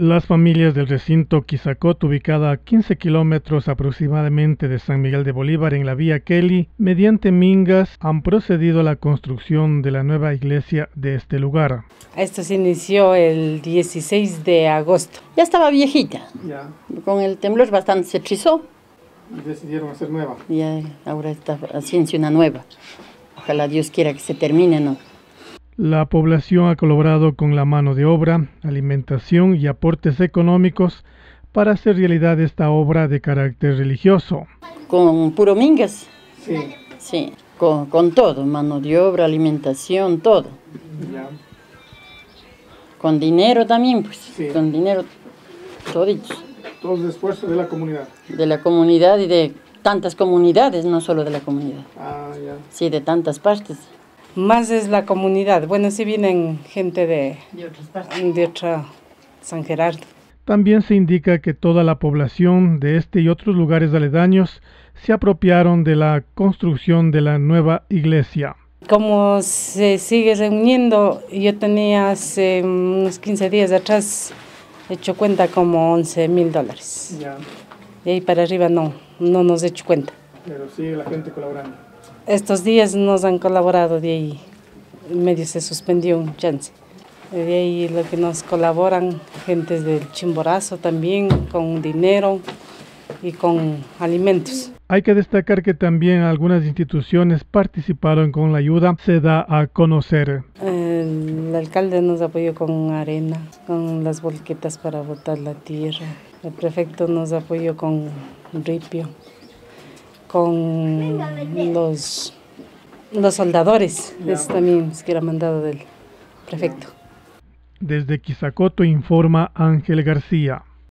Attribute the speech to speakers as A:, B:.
A: Las familias del recinto Quizacot, ubicada a 15 kilómetros aproximadamente de San Miguel de Bolívar en la vía Kelly, mediante mingas han procedido a la construcción de la nueva iglesia de este lugar.
B: Esto se inició el 16 de agosto.
C: Ya estaba viejita. Ya. Con el temblor bastante se trizó.
A: Y decidieron hacer nueva.
C: Y ahora está haciendo una nueva. Ojalá Dios quiera que se termine, ¿no?
A: La población ha colaborado con la mano de obra, alimentación y aportes económicos para hacer realidad esta obra de carácter religioso.
C: Con puro mingas. Sí. Sí, con, todo, mano de obra, alimentación, todo. Con dinero también, pues. Sí. Con dinero, toditos.
A: Todo el esfuerzo de la comunidad.
C: De la comunidad y de tantas comunidades, no solo de la comunidad. Ah, ya. Sí, de tantas partes.
B: Más es la comunidad. Bueno, si vienen gente de, de otra San Gerardo.
A: También se indica que toda la población de este y otros lugares aledaños se apropiaron de la construcción de la nueva iglesia.
B: Como se sigue reuniendo, yo tenía hace unos 15 días atrás hecho cuenta como 11 mil dólares. Ya. Y ahí para arriba no, no nos he hecho cuenta.
A: Pero sigue la gente colaborando
B: estos días nos han colaborado de ahí, medio se suspendió un chance. De ahí lo que nos colaboran, gente del Chimborazo también, con dinero y con alimentos.
A: Hay que destacar que también algunas instituciones participaron con la ayuda, se da a conocer.
B: El alcalde nos apoyó con arena, con las volquetas para botar la tierra. El prefecto nos apoyó con ripio con los, los soldadores. Eso también que era mandado del prefecto.
A: Desde Quizacoto informa Ángel García.